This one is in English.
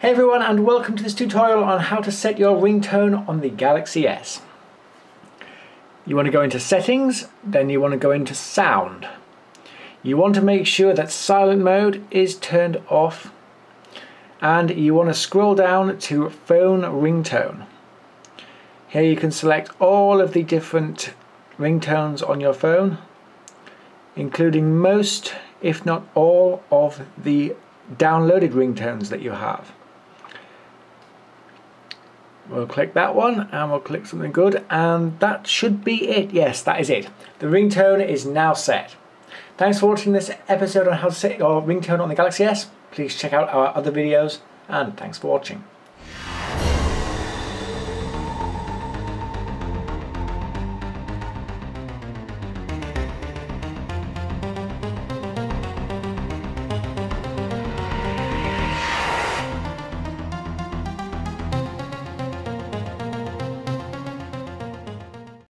Hey everyone and welcome to this tutorial on how to set your ringtone on the Galaxy S. You want to go into settings, then you want to go into sound. You want to make sure that silent mode is turned off and you want to scroll down to phone ringtone. Here you can select all of the different ringtones on your phone including most if not all of the downloaded ringtones that you have. We'll click that one and we'll click something good and that should be it. Yes, that is it. The ringtone is now set. Thanks for watching this episode on how to set your ringtone on the Galaxy S. Please check out our other videos and thanks for watching.